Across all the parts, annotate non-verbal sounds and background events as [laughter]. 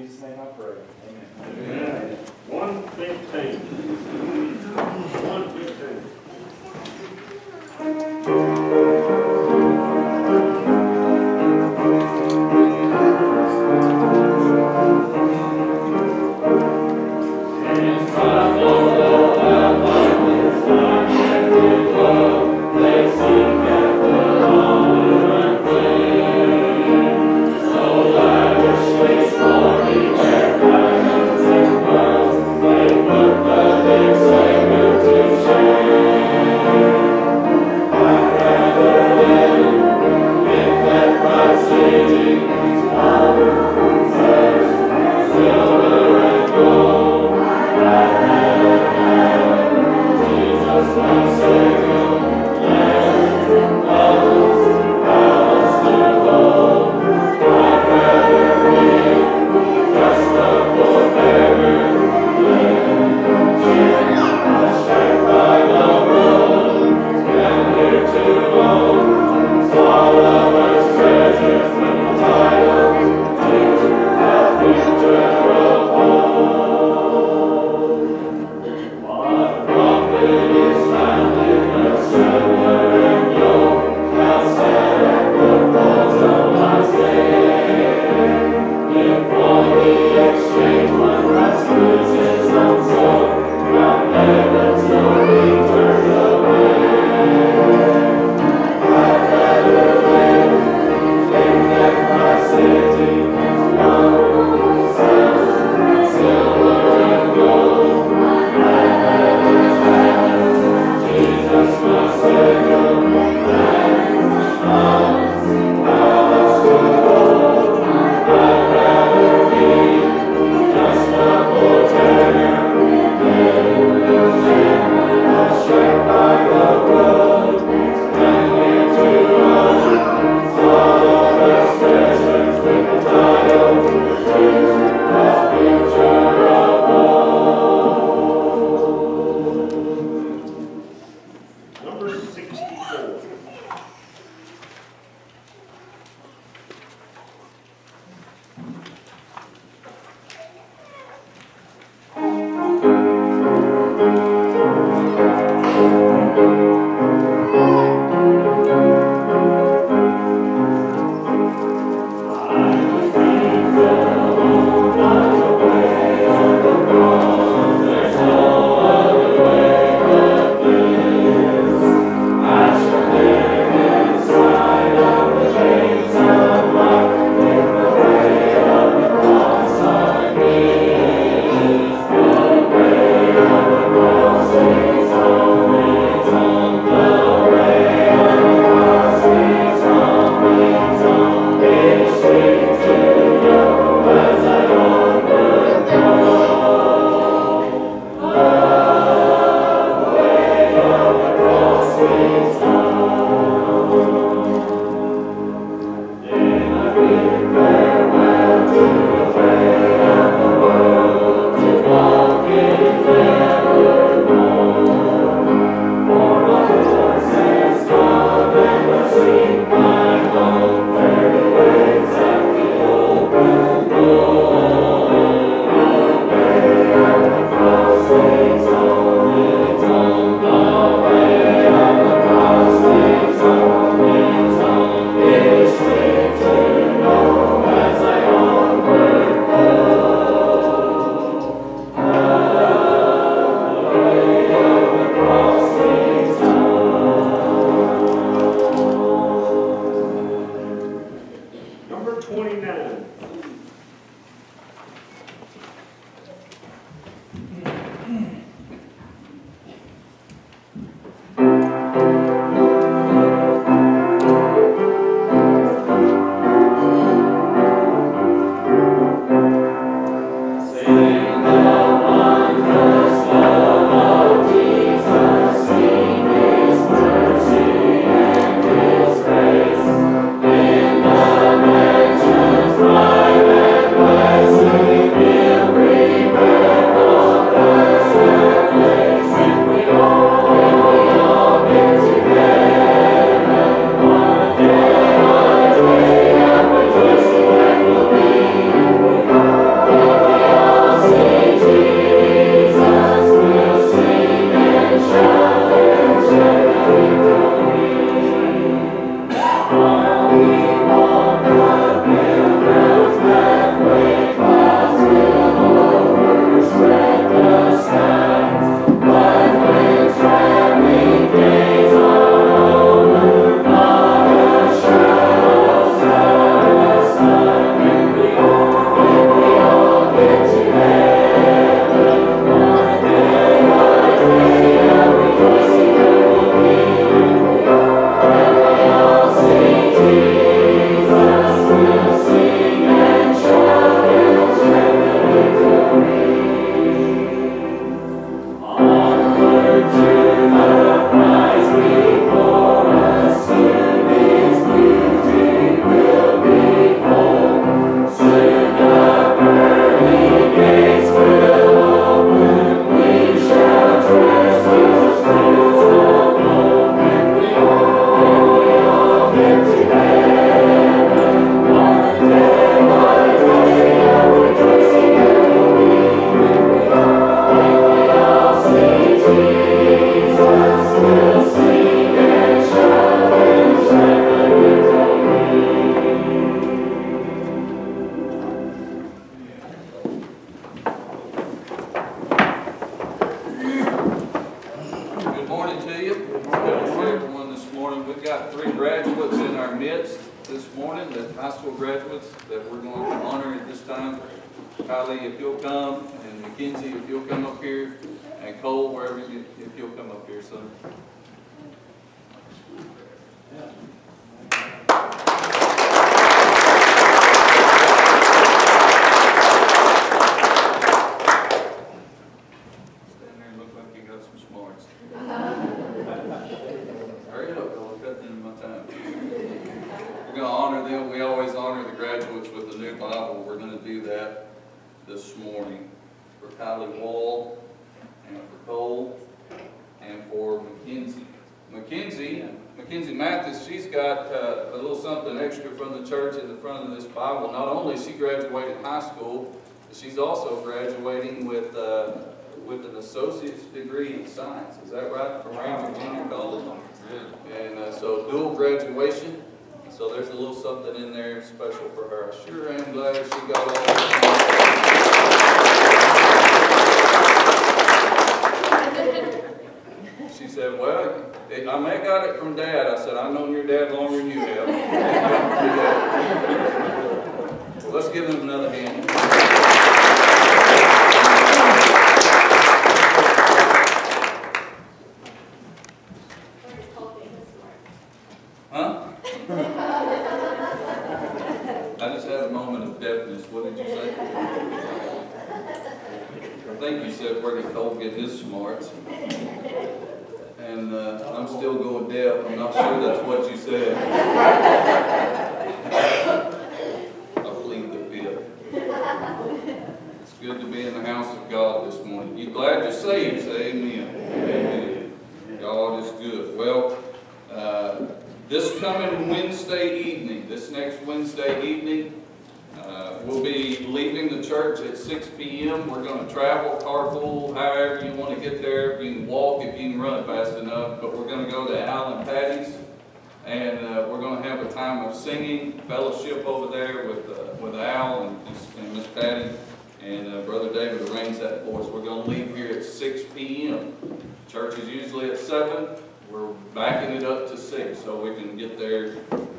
Jesus' name I pray. Graduation, so there's a little something in there special for her. I Sure am glad she got all that. She said, well, I may have got it from dad. I said, I've known your dad longer than you have. Well, let's give him another hand. Huh? I just had a moment of deafness. What did you say? I think you said where did Cole get his smarts? And uh, I'm still going deaf. I'm not sure that's what you said. I plead the fifth. It's good to be in the house of God this morning. You glad you're saved? Say amen. Amen. God is good. Well, uh, this coming Wednesday evening, this next Wednesday evening, uh, we'll be leaving the church at 6 p.m. We're going to travel, carpool, however you want to get there. If you can walk, if you can run fast enough. But we're going to go to Al and Patty's, and uh, we're going to have a time of singing, fellowship over there with uh, with Al and, and Miss Patty, and uh, Brother David arranged that for us. We're going to leave here at 6 p.m. Church is usually at 7. We're backing it up to 6 so we can get there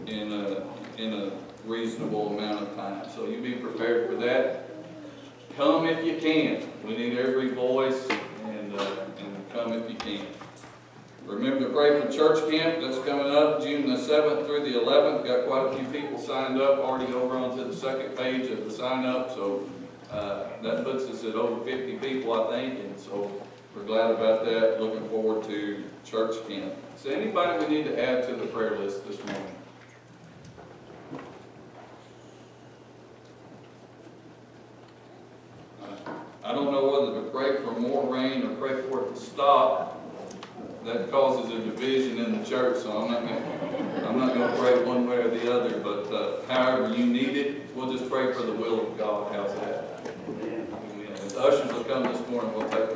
in a, in a reasonable amount of time. So you be prepared for that. Come if you can. We need every voice and, uh, and come if you can. Remember to pray for church that's coming up June the 7th through the 11th. Got quite a few people signed up already over onto the second page of the sign up. So uh, that puts us at over 50 people, I think. And so we're glad about that. Looking forward to church camp. Is there anybody we need to add to the prayer list this morning? I don't know whether to pray for more rain or pray for it to stop. That causes a division in the church, so I'm not gonna, I'm not gonna pray one way or the other, but, uh, however you need it, we'll just pray for the will of God. How's that? Amen. The ushers will come this morning, we'll take.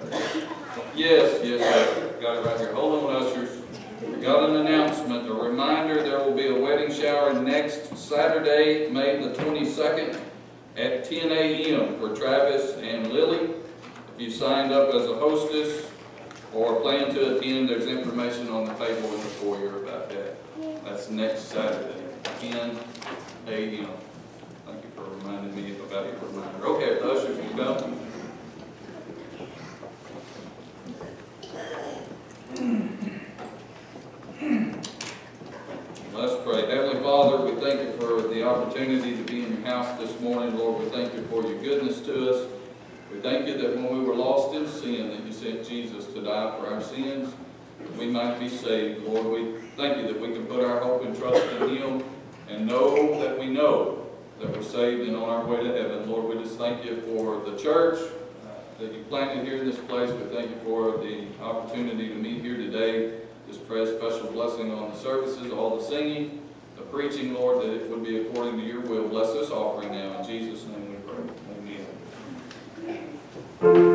Yes, yes, sir. Got it right here. Hold on, ushers. We got an announcement, a reminder, there will be a wedding shower next Saturday, May the twenty-second at ten AM for Travis and Lily. If you signed up as a hostess or plan to attend, there's information on the table in the foyer about that. That's next Saturday, ten AM. Thank you for reminding me about your reminder. Okay, if the ushers can come. Let's pray. Heavenly Father, we thank you for the opportunity to be in your house this morning. Lord, we thank you for your goodness to us. We thank you that when we were lost in sin, that you sent Jesus to die for our sins, that we might be saved. Lord, we thank you that we can put our hope and trust in him and know that we know that we're saved and on our way to heaven. Lord, we just thank you for the church that you planted here in this place. We thank you for the opportunity to meet here today. Just pray a special blessing on the services, all the singing, the preaching, Lord, that it would be according to your will. Bless this offering now. In Jesus' name. This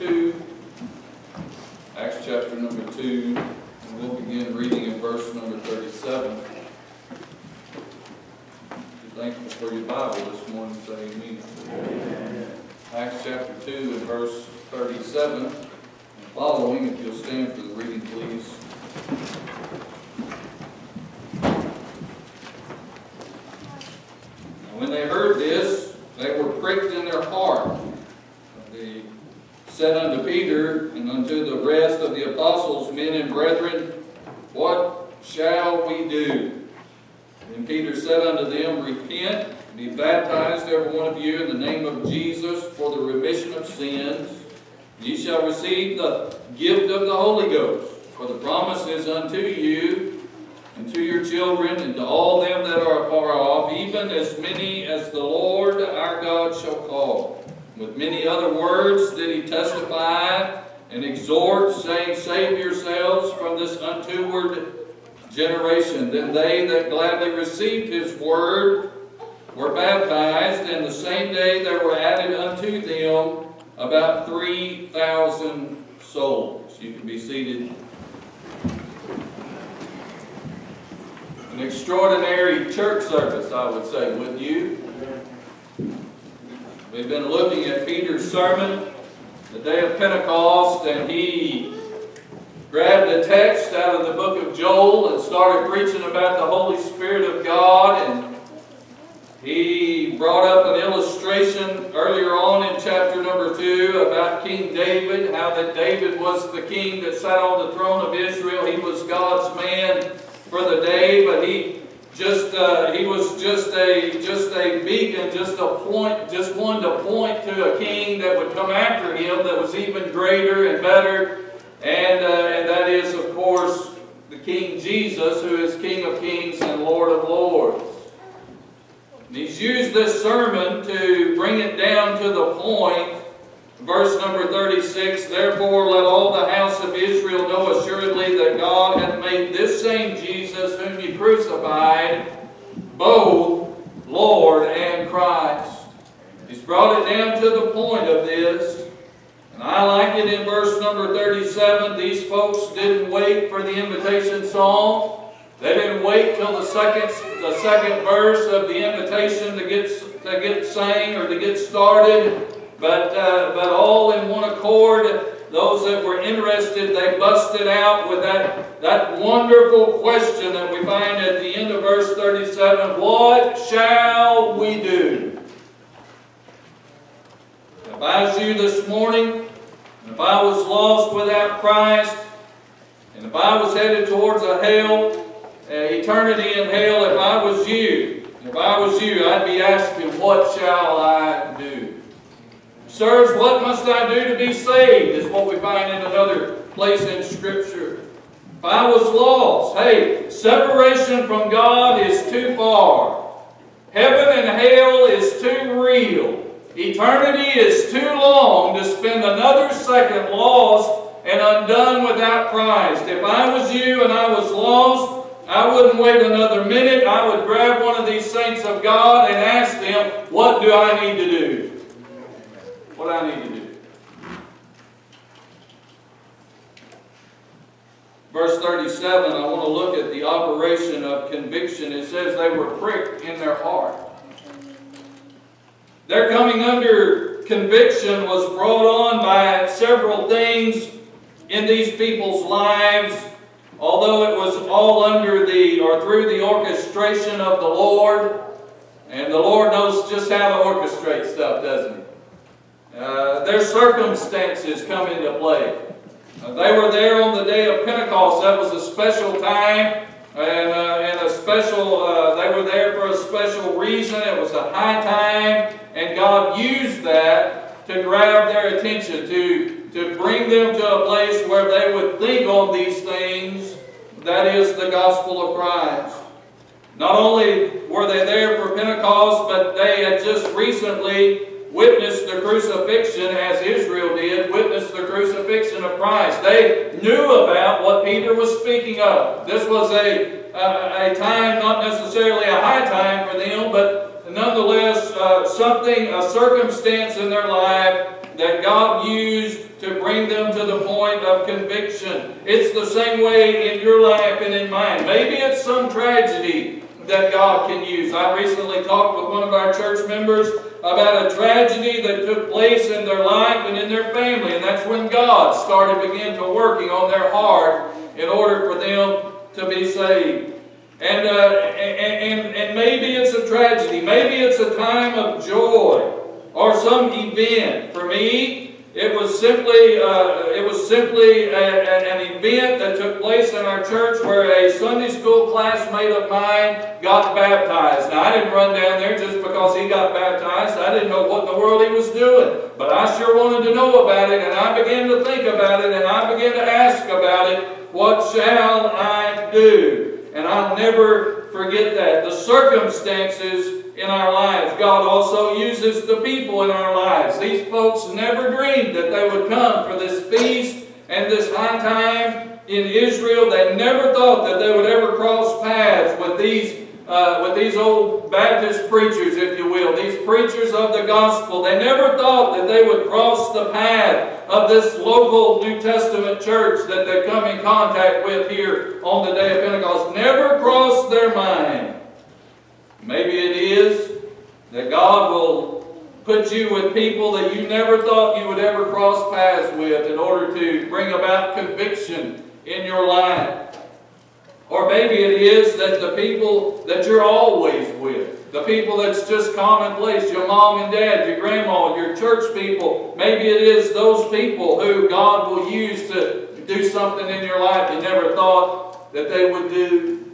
2, Acts chapter number 2, and we'll begin reading in verse number 37. Be thankful for your Bible this morning, say amen. amen. Acts chapter 2 and verse 37 and following, if you'll stand for the reading, please. Extraordinary church service, I would say, wouldn't you? We've been looking at Peter's sermon, the day of Pentecost, and he grabbed a text out of the book of Joel and started preaching about the Holy Spirit of God. And he brought up an illustration earlier on in chapter number 2 about King David, how that David was the king that sat on the throne of Israel. He was God's man for the day, but he just uh, he was just a just a beacon, just a point, just one to point to a king that would come after him that was even greater and better, and uh, and that is of course the King Jesus, who is King of Kings and Lord of Lords. And he's used this sermon to bring it down to the point. Verse number 36, Therefore let all the house of Israel know assuredly that God hath made this same Jesus whom ye crucified, both Lord and Christ. He's brought it down to the point of this. And I like it in verse number 37. These folks didn't wait for the invitation song. They didn't wait till the second, the second verse of the invitation to get, to get sang or to get started. But, uh, but all in one accord, those that were interested, they busted out with that, that wonderful question that we find at the end of verse 37. What shall we do? If I was you this morning, and if I was lost without Christ, and if I was headed towards a hell, uh, eternity in hell, if I was you, if I was you, I'd be asking, what shall I do? Sirs, what must I do to be saved? Is what we find in another place in Scripture. If I was lost, hey, separation from God is too far. Heaven and hell is too real. Eternity is too long to spend another second lost and undone without Christ. If I was you and I was lost, I wouldn't wait another minute. I would grab one of these saints of God and ask them, what do I need to do? What do I need to do? Verse 37, I want to look at the operation of conviction. It says they were pricked in their heart. Their coming under conviction was brought on by several things in these people's lives, although it was all under the or through the orchestration of the Lord. And the Lord knows just how to orchestrate stuff, doesn't He? Uh, their circumstances come into play. Uh, they were there on the day of Pentecost. That was a special time and, uh, and a special, uh, they were there for a special reason. It was a high time, and God used that to grab their attention, to, to bring them to a place where they would think on these things. That is the gospel of Christ. Not only were they there for Pentecost, but they had just recently witnessed the crucifixion as Israel did, witnessed the crucifixion of Christ. They knew about what Peter was speaking of. This was a, a, a time, not necessarily a high time for them, but nonetheless uh, something, a circumstance in their life that God used to bring them to the point of conviction. It's the same way in your life and in mine. Maybe it's some tragedy that God can use. I recently talked with one of our church members about a tragedy that took place in their life and in their family, and that's when God started begin to working on their heart in order for them to be saved. And, uh, and, and, and maybe it's a tragedy. Maybe it's a time of joy or some event. For me, it was simply, uh, it was simply a, a, an event that took place in our church where a Sunday school classmate of mine got baptized. Now, I didn't run down there just because he got baptized. I didn't know what in the world he was doing. But I sure wanted to know about it, and I began to think about it, and I began to ask about it. What shall I do? And I'll never forget that. The circumstances in our lives. God also uses the people in our lives. These folks never dreamed that they would come for this feast and this high time in Israel They never thought that they would ever cross paths with these uh, with these old Baptist preachers, if you will, these preachers of the gospel. They never thought that they would cross the path of this local New Testament church that they come in contact with here on the day of Pentecost. Never crossed their mind. Maybe it is that God will put you with people that you never thought you would ever cross paths with in order to bring about conviction in your life. Or maybe it is that the people that you're always with, the people that's just commonplace, your mom and dad, your grandma, your church people, maybe it is those people who God will use to do something in your life you never thought that they would do.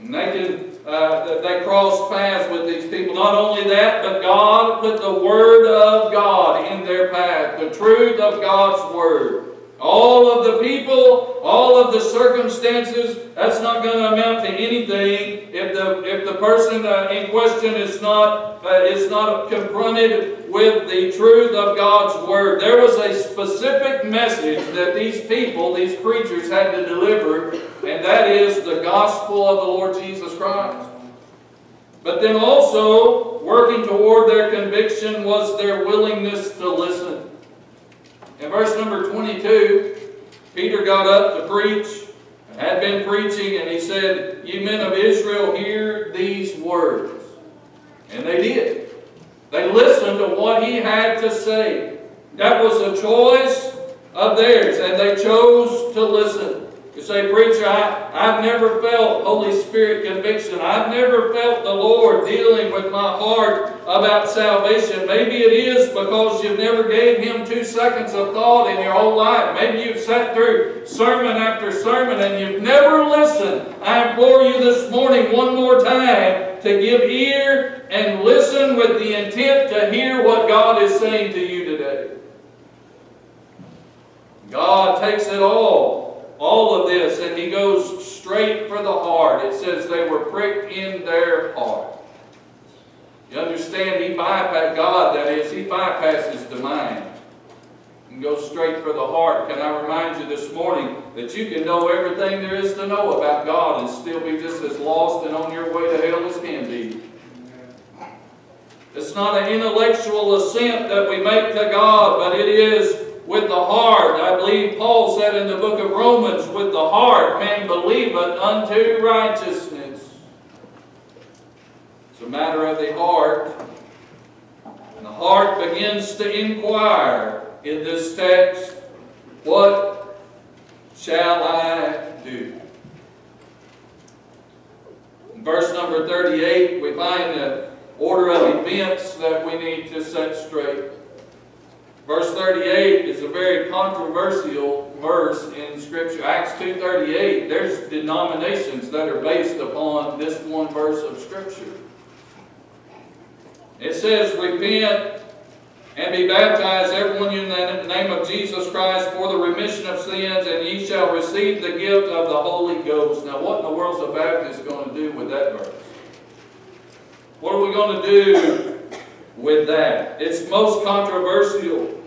And they can uh, they crossed paths with these people. Not only that, but God put the Word of God in their path, the truth of God's Word. All of the people, all of the circumstances, that's not going to amount to anything if the, if the person uh, in question is not, uh, is not confronted with the truth of God's Word. There was a specific message that these people, these preachers, had to deliver, and that is the gospel of the Lord Jesus Christ. But then also, working toward their conviction was their willingness to listen. In verse number 22, Peter got up to preach, had been preaching, and he said, You men of Israel, hear these words. And they did. They listened to what he had to say. That was a choice of theirs, and they chose to listen. You say, Preacher, I, I've never felt Holy Spirit conviction. I've never felt the Lord dealing with my heart about salvation. Maybe it is because you've never gave Him two seconds of thought in your whole life. Maybe you've sat through sermon after sermon and you've never listened. I implore you this morning one more time to give ear and listen with the intent to hear what God is saying to you today. God takes it all all of this, and he goes straight for the heart. It says they were pricked in their heart. You understand? He bypasses, God that is, he bypasses the mind and goes straight for the heart. Can I remind you this morning that you can know everything there is to know about God and still be just as lost and on your way to hell as can be? It's not an intellectual assent that we make to God, but it is with the heart. I believe Paul said in the book of Romans, with the heart man believeth unto righteousness. It's a matter of the heart. And the heart begins to inquire in this text, what shall I do? In verse number 38, we find the order of events that we need to set straight. Verse 38 is a very controversial verse in Scripture. Acts 2.38, there's denominations that are based upon this one verse of Scripture. It says, Repent and be baptized, everyone in the name of Jesus Christ, for the remission of sins, and ye shall receive the gift of the Holy Ghost. Now, what in the world is a Baptist going to do with that verse? What are we going to do with that. It's most controversial.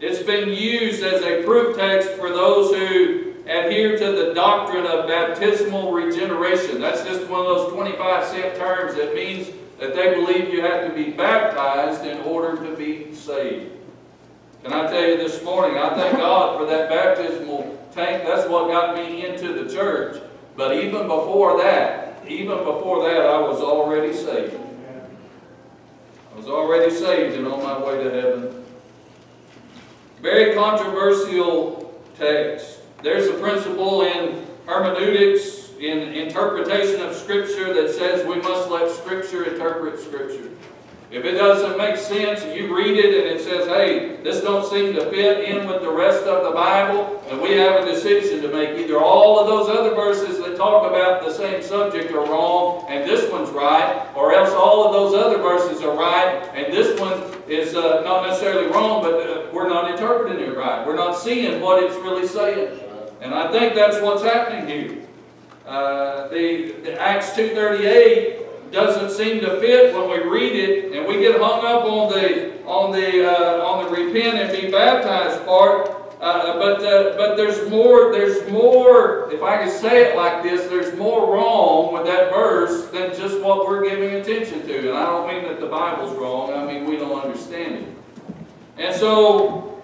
It's been used as a proof text for those who adhere to the doctrine of baptismal regeneration. That's just one of those 25 cent terms that means that they believe you have to be baptized in order to be saved. Can I tell you this morning, I thank God for that baptismal tank. That's what got me into the church. But even before that, even before that, I was already saved was already saved and on my way to heaven. Very controversial text. There's a principle in hermeneutics, in interpretation of Scripture, that says we must let Scripture interpret Scripture. If it doesn't make sense, you read it and it says, hey, this don't seem to fit in with the rest of the Bible, and we have a decision to make. Either all of those other verses that talk about the same subject are wrong, and this one's right, or else all of those other verses are right, and this one is uh, not necessarily wrong, but uh, we're not interpreting it right. We're not seeing what it's really saying. And I think that's what's happening here. Uh, the, the Acts 2.38 doesn't seem to fit when we read it, and we get hung up on the on the uh, on the repent and be baptized part. uh, but, uh, but there's more, there's more, if I could say it like this, there's more wrong with that verse than just what we're giving attention to. And I don't mean that the Bible's wrong, I mean we don't understand it. And so,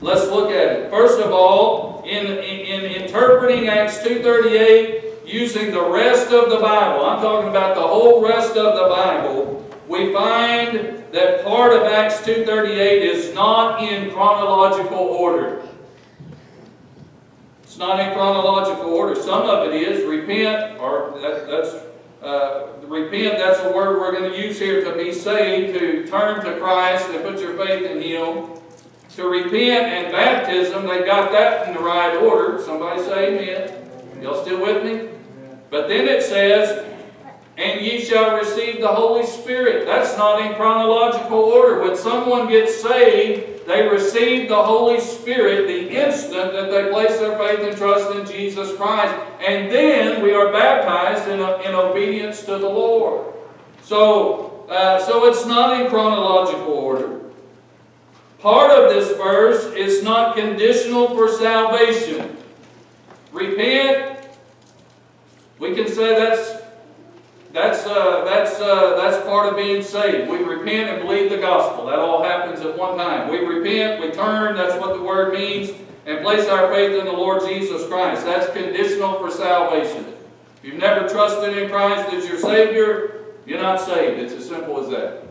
let's look at it. First of all, in, in, in interpreting Acts 2.38, using the rest of the Bible, I'm talking about the whole rest of the Bible, we find that part of Acts 2.38 is not in chronological order. It's not in chronological order. Some of it is repent, or that, that's uh, repent. That's the word we're going to use here to be saved, to turn to Christ and put your faith in Him. To repent and baptism, they got that in the right order. Somebody say Amen. Y'all still with me? But then it says, and ye shall receive the Holy Spirit. That's not in chronological order. When someone gets saved, they receive the Holy Spirit the instant that they place their faith and trust in Jesus Christ. And then we are baptized in, in obedience to the Lord. So, uh, so it's not in chronological order. Part of this verse is not conditional for salvation. Repent, we can say that's that's, uh, that's, uh, that's part of being saved. We repent and believe the gospel. That all happens at one time. We repent, we turn, that's what the word means, and place our faith in the Lord Jesus Christ. That's conditional for salvation. If you've never trusted in Christ as your Savior, you're not saved. It's as simple as that.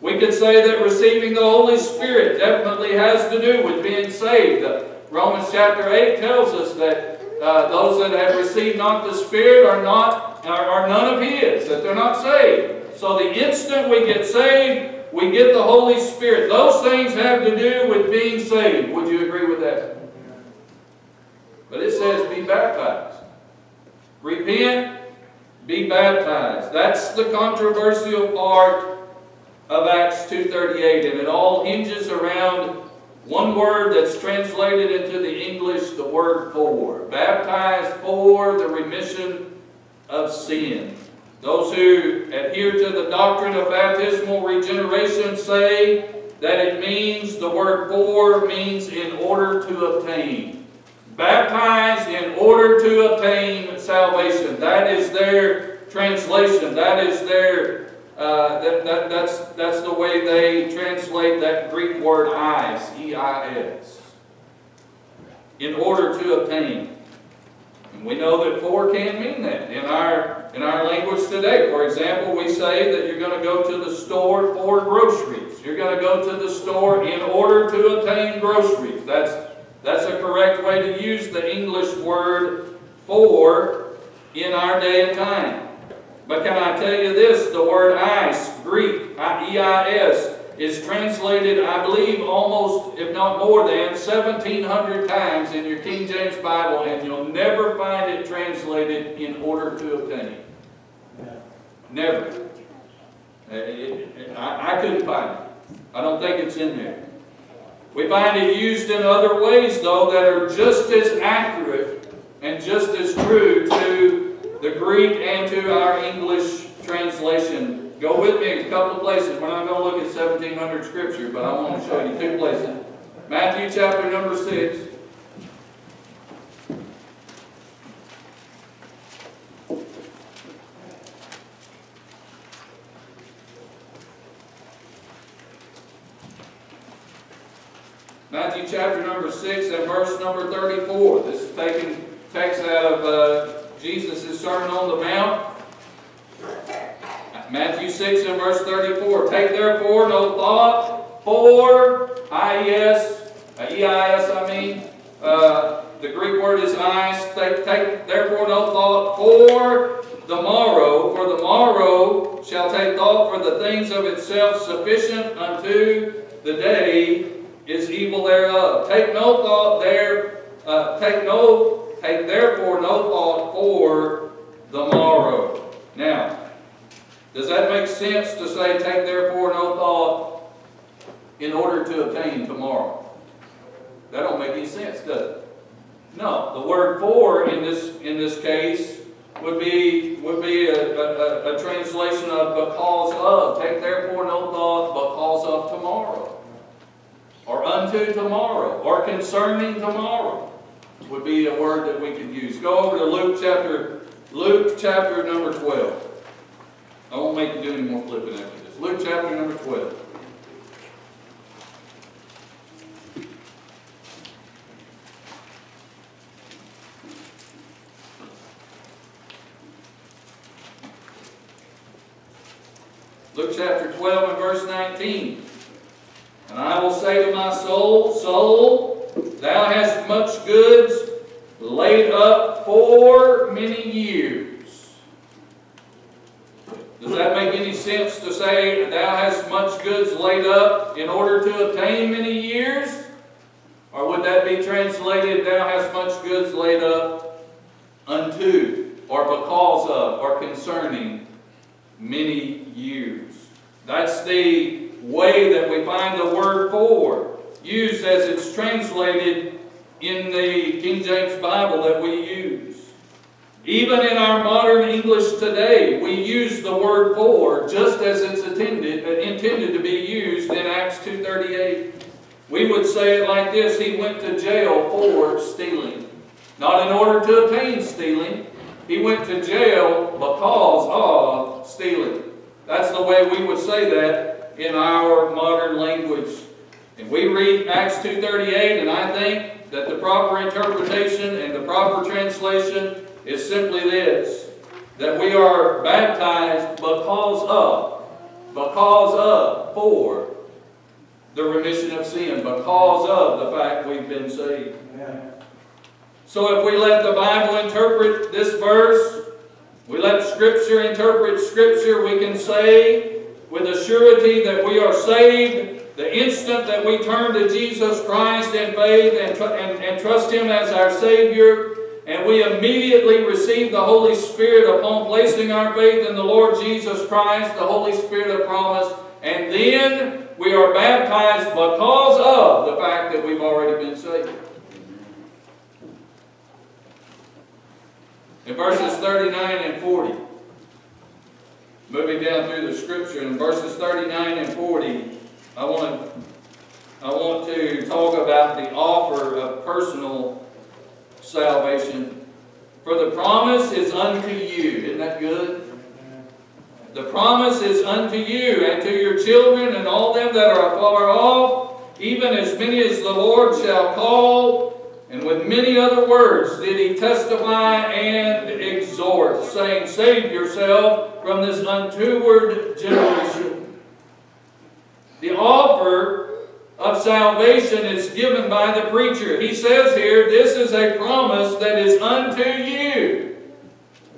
We could say that receiving the Holy Spirit definitely has to do with being saved. Romans chapter 8 tells us that uh, those that have received not the Spirit are not are, are none of His, that they're not saved. So the instant we get saved, we get the Holy Spirit. Those things have to do with being saved. Would you agree with that? But it says be baptized. Repent, be baptized. That's the controversial part of Acts 2.38. And it all hinges around one word that's translated into the English, the word for. Baptized for the remission of sin. Those who adhere to the doctrine of baptismal regeneration say that it means, the word for means in order to obtain. Baptized in order to obtain salvation. That is their translation. That is their, uh, that, that, that's, that's the way they translate that Greek word eyes, E-I-S. In order to obtain. And we know that for can mean that in our, in our language today. For example, we say that you're going to go to the store for groceries. You're going to go to the store in order to obtain groceries. That's, that's a correct way to use the English word for in our day and time. But can I tell you this? The word ice, Greek, E-I-S, is translated, I believe, almost, if not more than, 1,700 times in your King James Bible, and you'll never find it translated in order to obtain. Never. Uh, I couldn't find it. I don't think it's in there. We find it used in other ways, though, that are just as accurate and just as true to the Greek and to our English translation Go with me a couple of places. We're not going to look at 1700 scripture, but I want to show you two places. Matthew chapter number 6. Matthew chapter number 6 and verse number 34. This is taken text out of uh, Jesus' is Sermon on the Mount. Matthew 6 and verse 34. Take therefore no thought for I-E-S, uh, I mean. Uh, the Greek word is eyes. Take, take therefore no thought for the morrow, for the morrow shall take thought for the things of itself sufficient unto the day is evil thereof. Take no thought there, uh, take no, take therefore no thought for the morrow. Now, does that make sense to say, take therefore no thought in order to obtain tomorrow? That don't make any sense, does it? No, the word for in this in this case would be would be a, a, a translation of because of. Take therefore no thought because of tomorrow. or unto tomorrow, or concerning tomorrow would be a word that we could use. Go over to Luke chapter, Luke chapter number 12. I won't make you do any more flipping after this. Luke chapter number 12. Luke chapter 12 and verse 19. And I will say to my soul, Soul, thou hast much goods laid up for many years. Does that make any sense to say thou hast much goods laid up in order to obtain many years? Or would that be translated, thou hast much goods laid up unto, or because of, or concerning many years? That's the way that we find the word for, used as it's translated in the King James Bible that we use. Even in our modern English today, we use the word for just as it's intended, uh, intended to be used in Acts 2.38. We would say it like this, he went to jail for stealing. Not in order to obtain stealing, he went to jail because of stealing. That's the way we would say that in our modern language. And we read Acts 2.38, and I think that the proper interpretation and the proper translation is simply this, that we are baptized because of, because of, for the remission of sin, because of the fact we've been saved. So if we let the Bible interpret this verse, we let Scripture interpret Scripture, we can say with a surety that we are saved the instant that we turn to Jesus Christ in faith and, and, and trust Him as our Savior, and we immediately receive the Holy Spirit upon placing our faith in the Lord Jesus Christ, the Holy Spirit of promise, and then we are baptized because of the fact that we've already been saved. In verses 39 and 40, moving down through the scripture, in verses 39 and 40, I want to, I want to talk about the offer of personal salvation. For the promise is unto you. Isn't that good? The promise is unto you and to your children and all them that are afar off, even as many as the Lord shall call. And with many other words did he testify and exhort, saying, Save yourself from this untoward generation. The offer of salvation is given by the preacher. He says here, this is a promise that is unto you.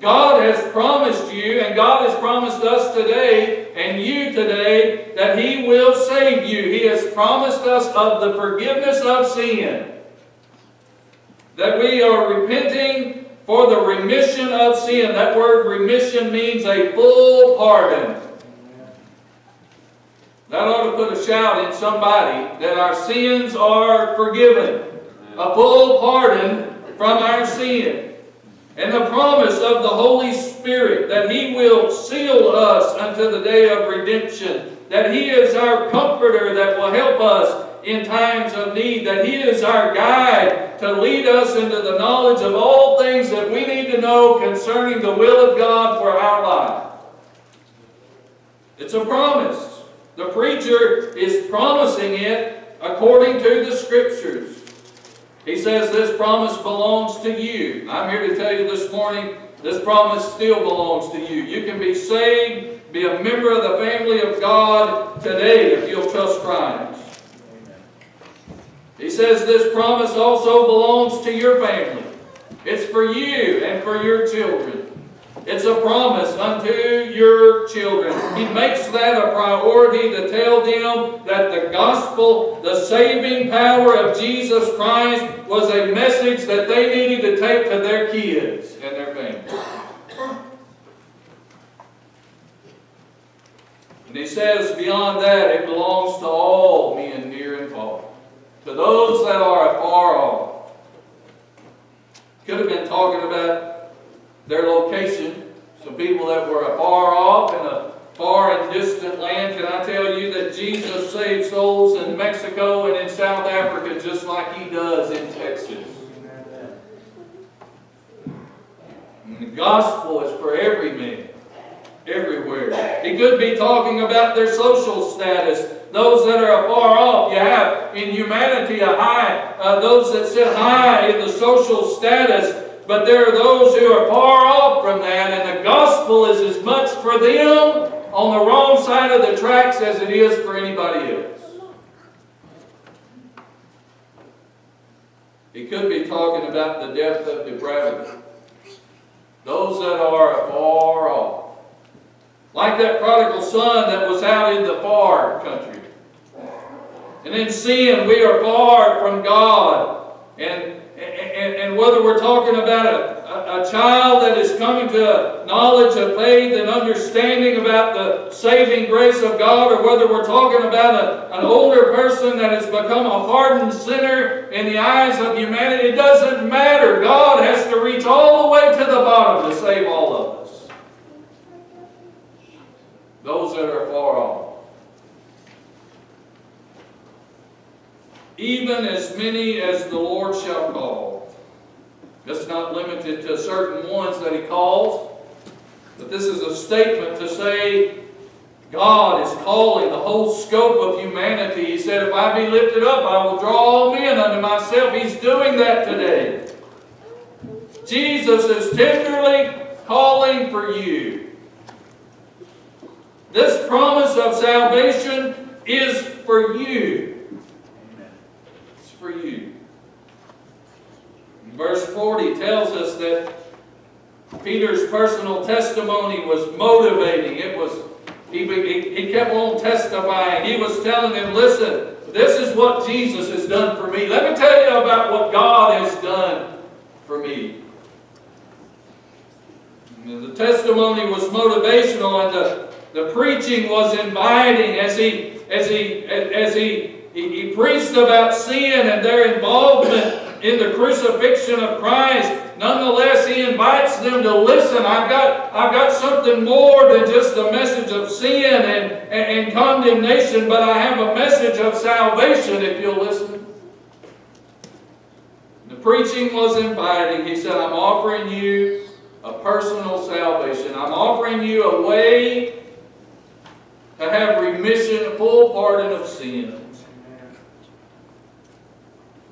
God has promised you, and God has promised us today, and you today, that He will save you. He has promised us of the forgiveness of sin. That we are repenting for the remission of sin. That word remission means a full pardon. That ought to put a shout in somebody that our sins are forgiven. A full pardon from our sin. And the promise of the Holy Spirit that He will seal us unto the day of redemption. That He is our comforter that will help us in times of need. That He is our guide to lead us into the knowledge of all things that we need to know concerning the will of God for our life. It's a promise. The preacher is promising it according to the Scriptures. He says this promise belongs to you. I'm here to tell you this morning, this promise still belongs to you. You can be saved, be a member of the family of God today if you'll trust Christ. He says this promise also belongs to your family. It's for you and for your children. It's a promise unto your children. He makes that a priority to tell them that the gospel, the saving power of Jesus Christ, was a message that they needed to take to their kids and their families. And he says beyond that, it belongs to all men near and far. To those that are afar off. Could have been talking about their location. Some people that were afar off in a far and distant land, can I tell you that Jesus saved souls in Mexico and in South Africa just like He does in Texas? And the gospel is for every man, everywhere. He could be talking about their social status, those that are afar off. You have in humanity a high, uh, those that sit high in the social status, but there are those who are far off from that, and the gospel is as much for them on the wrong side of the tracks as it is for anybody else. He could be talking about the depth of depravity. Those that are far off. Like that prodigal son that was out in the far country. And in sin, we are far from God. And, and, and whether we're talking about a, a, a child that is coming to knowledge of faith and understanding about the saving grace of God, or whether we're talking about a, an older person that has become a hardened sinner in the eyes of humanity, it doesn't matter. God has to reach all the way to the bottom to save all of us. Those that are far off. Even as many as the Lord shall call. That's not limited to certain ones that He calls, but this is a statement to say God is calling the whole scope of humanity. He said, If I be lifted up, I will draw all men unto myself. He's doing that today. Jesus is tenderly calling for you. This promise of salvation is for you for you. Verse 40 tells us that Peter's personal testimony was motivating. It was he, he kept on testifying. He was telling them, listen, this is what Jesus has done for me. Let me tell you about what God has done for me. The testimony was motivational and the, the preaching was inviting as he as he as he he, he preached about sin and their involvement in the crucifixion of Christ. Nonetheless, he invites them to listen. I've got, I've got something more than just a message of sin and, and, and condemnation, but I have a message of salvation if you'll listen. The preaching was inviting. He said, I'm offering you a personal salvation. I'm offering you a way to have remission, full pardon of sins.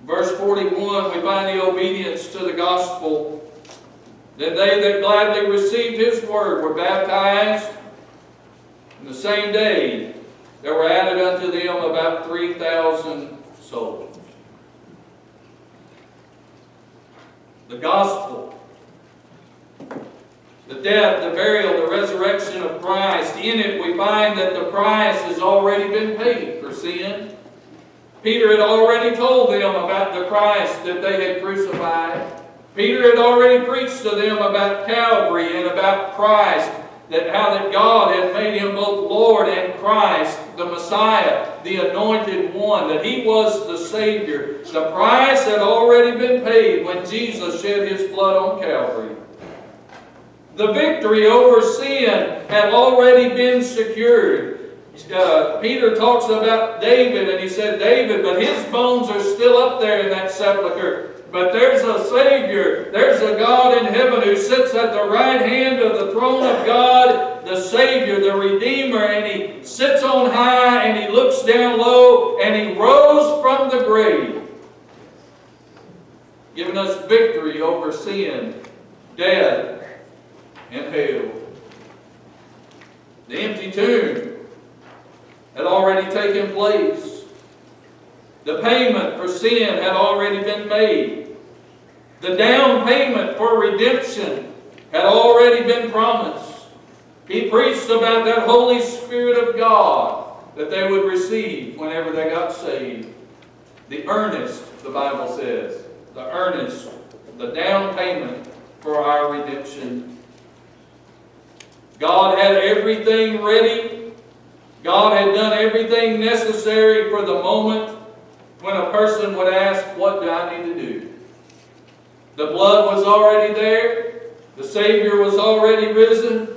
Verse 41, we find the obedience to the gospel. Then they that gladly received his word were baptized. And the same day, there were added unto them about 3,000 souls. The gospel, the death, the burial, the resurrection of Christ, in it we find that the price has already been paid for sin. Peter had already told them about the Christ that they had crucified. Peter had already preached to them about Calvary and about Christ, that how that God had made him both Lord and Christ, the Messiah, the anointed one, that he was the Savior. The price had already been paid when Jesus shed his blood on Calvary. The victory over sin had already been secured uh, Peter talks about David, and he said, David, but his bones are still up there in that sepulchre. But there's a Savior, there's a God in heaven who sits at the right hand of the throne of God, the Savior, the Redeemer, and he sits on high and he looks down low and he rose from the grave, giving us victory over sin, death, and hell. The empty tomb had already taken place. The payment for sin had already been made. The down payment for redemption had already been promised. He preached about that Holy Spirit of God that they would receive whenever they got saved. The earnest, the Bible says, the earnest, the down payment for our redemption. God had everything ready God had done everything necessary for the moment when a person would ask, What do I need to do? The blood was already there, the Savior was already risen.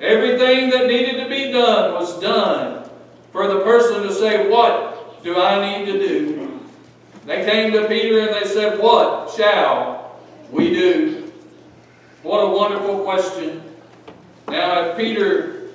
Everything that needed to be done was done for the person to say, What do I need to do? They came to Peter and they said, What shall we do? What a wonderful question. Now, if Peter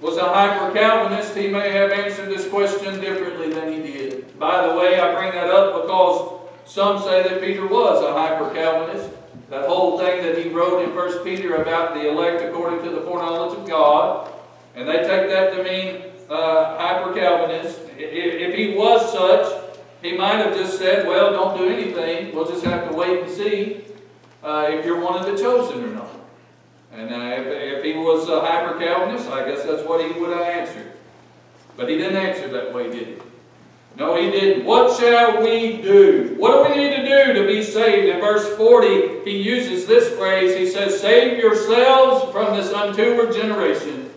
was a hyper Calvinist, he may have answered this question differently than he did. By the way, I bring that up because some say that Peter was a hyper Calvinist. That whole thing that he wrote in 1 Peter about the elect according to the foreknowledge of God, and they take that to mean uh, hyper Calvinist. If, if he was such, he might have just said, well, don't do anything. We'll just have to wait and see uh, if you're one of the chosen or not. And uh, if, if he was a hyper Calvinist, I guess that's what he would have answered. But he didn't answer that way, did he? No, he didn't. What shall we do? What do we need to do to be saved? In verse 40, he uses this phrase. He says, Save yourselves from this untoward generation.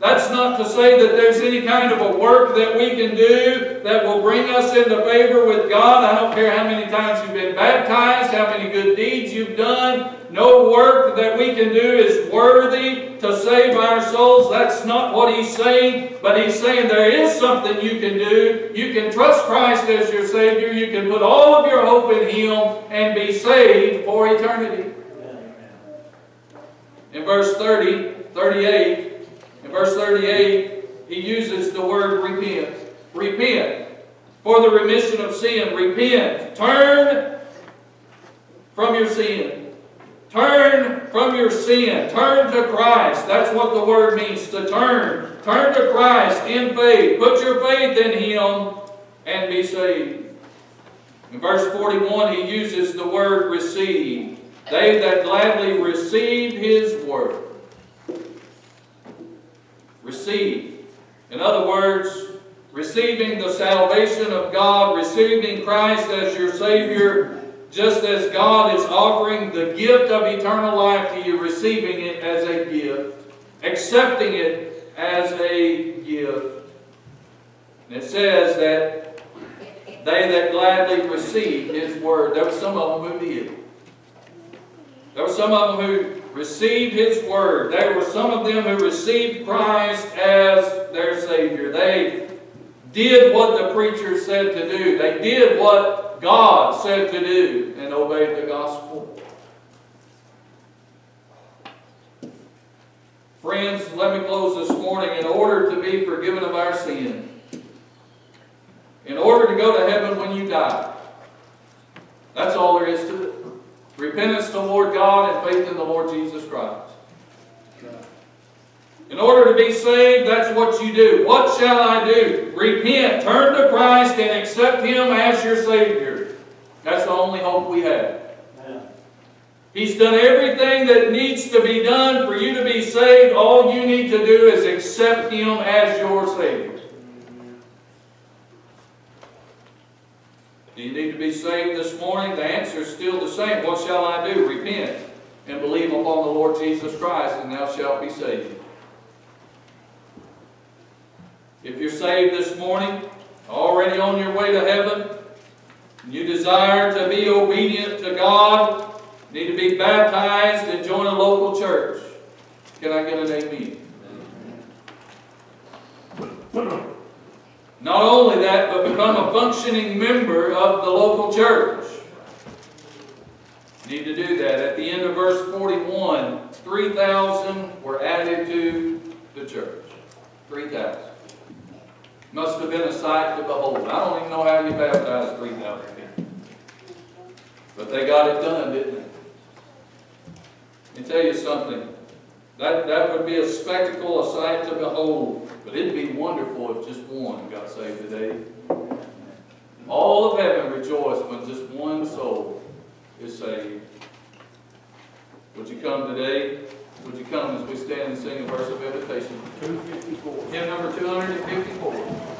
That's not to say that there's any kind of a work that we can do that will bring us into favor with God. I don't care how many times you've been baptized, how many good deeds you've done. No work that we can do is worthy to save our souls. That's not what he's saying. But he's saying there is something you can do. You can trust Christ as your Savior. You can put all of your hope in Him and be saved for eternity. In verse 30, 38, in verse 38, he uses the word repent. Repent. For the remission of sin. Repent. Turn from your sin. Turn from your sin. Turn to Christ. That's what the word means to turn. Turn to Christ in faith. Put your faith in Him and be saved. In verse 41, he uses the word receive. They that gladly received His word receive. In other words, receiving the salvation of God, receiving Christ as your Savior, just as God is offering the gift of eternal life to you, receiving it as a gift, accepting it as a gift. And it says that they that gladly received His word, there were some of them who did. There were some of them who received His Word. There were some of them who received Christ as their Savior. They did what the preacher said to do. They did what God said to do and obeyed the gospel. Friends, let me close this morning. In order to be forgiven of our sin, in order to go to heaven when you die, that's all there is to it. Repentance God and faith in the Lord Jesus Christ. In order to be saved, that's what you do. What shall I do? Repent, turn to Christ, and accept Him as your Savior. That's the only hope we have. He's done everything that needs to be done for you to be saved. All you need to do is accept Him as your Savior. Do you need to be saved this morning? The answer is still the same. What shall I do? Repent and believe upon the Lord Jesus Christ, and thou shalt be saved. If you're saved this morning, already on your way to heaven, and you desire to be obedient to God, need to be baptized and join a local church. Can I get an amen? [clears throat] Not only that, but become a functioning member of the local church. Need to do that. At the end of verse 41, 3,000 were added to the church. 3,000. Must have been a sight to behold. I don't even know how you baptized 3,000 people. But they got it done, didn't they? Let me tell you something. That, that would be a spectacle, a sight to behold. But it'd be wonderful if just one got saved today. All of heaven rejoice when just one soul is saved. Would you come today? Would you come as we stand and sing a verse of invitation? 254. Hymn number 254.